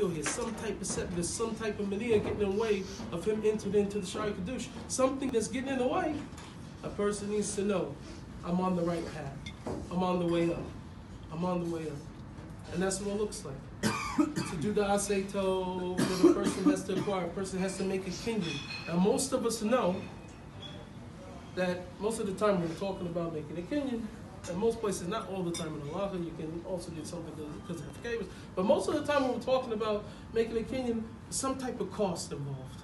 There's some type of set, there's some type of mania getting in the way of him entering into the Shari Kadush. Something that's getting in the way. A person needs to know, I'm on the right path. I'm on the way up. I'm on the way up. And that's what it looks like. to do the Aseto, a person has to acquire, a person has to make a kingdom. Now, most of us know that most of the time we're talking about making a kingdom, in most places, not all the time in Allah, you can also get something because of favors. But most of the time when we're talking about making a kinyan, some type of cost involved.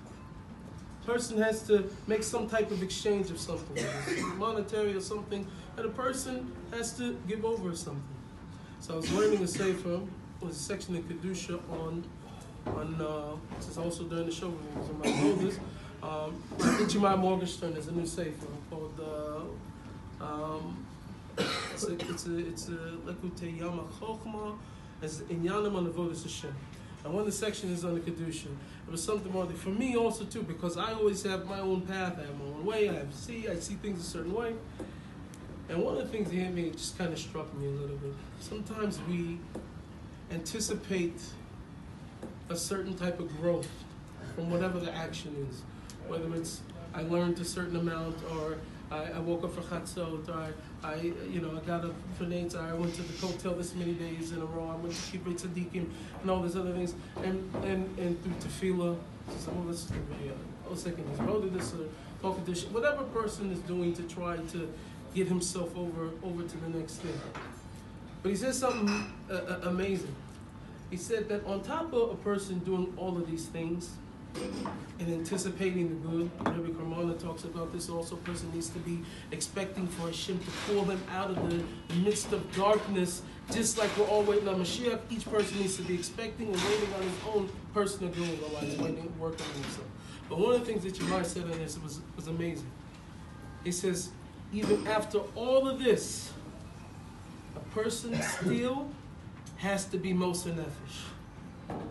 Person has to make some type of exchange of something, monetary or something, and a person has to give over something. So I was learning a sefer, was a section in Kedusha on, on uh, this is also during the show when I was on my shoulders. Um, Itche Meir Morgenstern is a new sefer called uh, um, it's a, it's a, it's a Lekute Yam HaChochma, it's Inyanim on the Hashem. And when the section is on the Kedusha, it was something more for me also too, because I always have my own path, I have my own way, I see, I see things a certain way. And one of the things that hit me it just kind of struck me a little bit. Sometimes we anticipate a certain type of growth from whatever the action is, whether it's I learned a certain amount or I, I woke up for chatzot, or I, I, you know, I got a for I went to the hotel this many days in a row, I went to Kibbutz Tzaddikim, and all these other things, and and, and through tefillah, some of us, I was second he's wrote this or talking to whatever person is doing to try to get himself over over to the next thing. But he said something uh, uh amazing. He said that on top of a person doing all of these things, and anticipating the good. Rabbi Karmana talks about this also. person needs to be expecting for Hashem to pull them out of the midst of darkness, just like we're all waiting on Mashiach. Each person needs to be expecting and waiting on his own personal good, he's waiting, working on himself. But one of the things that Yamai said on this was, was amazing. He says, even after all of this, a person still has to be Moser Nefesh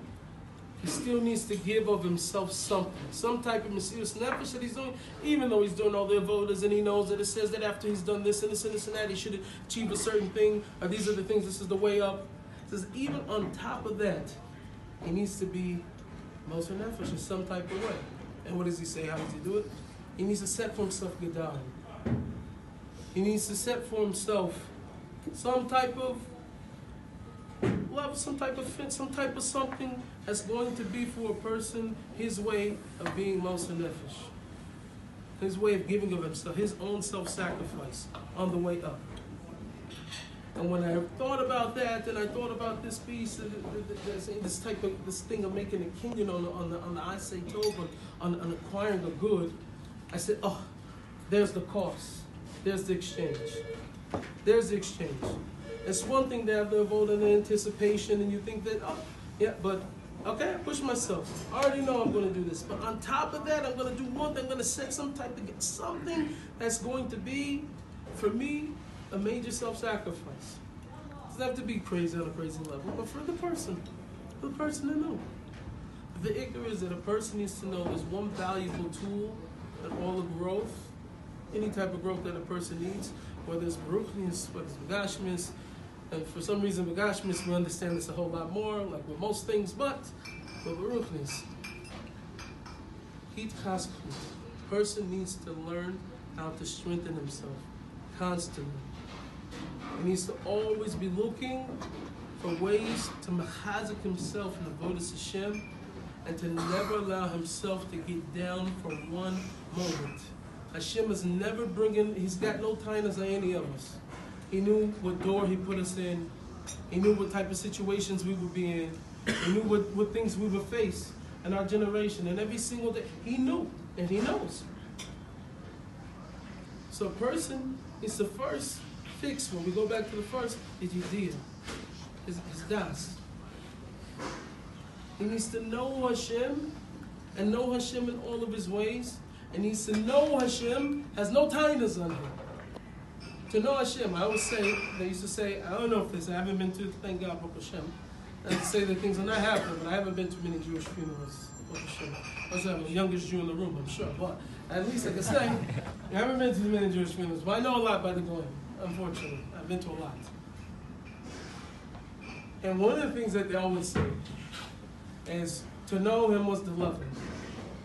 he still needs to give of himself something, some type of mesirus nefesh that he's doing, even though he's doing all the avodas and he knows that it says that after he's done this and this and this and that, he should achieve a certain thing, or these are the things, this is the way up. It says, even on top of that, he needs to be Moser Nefesh in some type of way. And what does he say? How does he do it? He needs to set for himself gedarim. He needs to set for himself some type of love, some type of fit, some type of something that's going to be for a person his way of being Moser Nefesh. His way of giving of himself, his own self-sacrifice on the way up. And when I thought about that, and I thought about this piece, this type of this thing of making a kingdom on the on the on the I say on, on acquiring a good, I said, oh, there's the cost, there's the exchange, there's the exchange. It's one thing to have the vote in anticipation, and you think that, oh, yeah, but okay, push myself. I already know I'm going to do this. But on top of that, I'm going to do one thing. I'm going to set some type of something that's going to be, for me, a major self-sacrifice. It doesn't have to be crazy on a crazy level, but for the person, for the person to know. The ikar is that a person needs to know there's one valuable tool that all the growth, any type of growth that a person needs, whether it's Baruchnis, whether it's Begashmis, and for some reason, with Gashmis, we understand this a whole lot more, like with most things, but with Baruchnis, Heat Chaskut, person needs to learn how to strengthen himself constantly. He needs to always be looking for ways to machazik himself in the Avodah Hashem and to never allow himself to get down for one moment. Hashem is never bringing, he's got no time as any of us. He knew what door he put us in. He knew what type of situations we would be in. He knew what, what things we would face in our generation. And every single day, he knew and he knows. So a person is the first fix, when we go back to the first, is Yediyah, is, is Das. He needs to know Hashem and know Hashem in all of his ways. And he needs to know Hashem has no tightness on him to know Hashem, I always say, they used to say, I don't know if this, I haven't been to, thank God, Baruch Hashem. Not to say that things are not happening, but I haven't been to many Jewish funerals, Baruch Hashem. Also, I'm the youngest Jew in the room, I'm sure, but at least I can say, I haven't been to many Jewish funerals, but I know a lot by the going, unfortunately. I've been to a lot. And one of the things that they always say is to know him was to love him.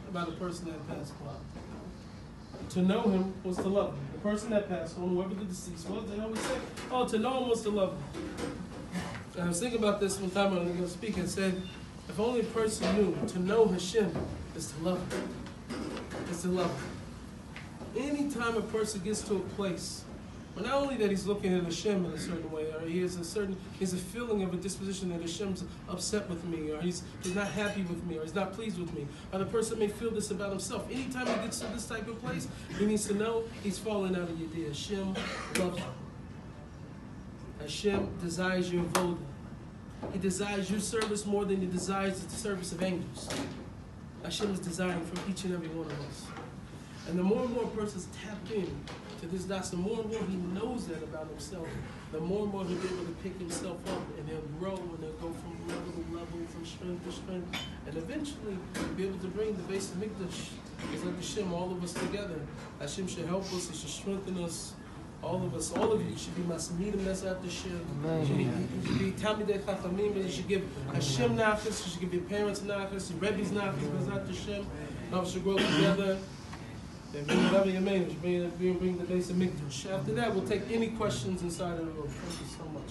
About a person that passed by. To know him was to love him. The person that passed on, whoever the deceased was, they always say, oh, to know him was to love him. I was thinking about this one time when I was going to speak and said, if only a person knew to know Hashem is to love him. Is to love him. Anytime a person gets to a place but not only that he's looking at Hashem in a certain way, or he has a certain, he has a feeling of a disposition that Hashem's upset with me, or he's, he's not happy with me, or he's not pleased with me. Or the person may feel this about himself. Anytime he gets to this type of place, he needs to know he's falling out of Yediyah. Hashem loves you. Hashem desires your voda. He desires your service more than he desires the service of angels. Hashem is desiring from each and every one of us. And the more and more person's tap in to this dot, the more and more he knows that about himself, the more and more he'll be able to pick himself up and he'll grow and he'll go from level to level, from strength to strength, and eventually be able to bring the Beis HaMikdash. It's like Hashem, all of us together. Hashem should help us, He should strengthen us. All of us, all of you should be Masamidim Nesat Hashem. You should be- You should be Talmidei Chachamim, you should give Hashem nachas, you should give your parents nachas, your Rebbe's nachas, Bezat Hashem. Now should grow together. Whatever you bring, the Beis HaMikdash. After that, we'll take any questions inside of the room. Thank you so much.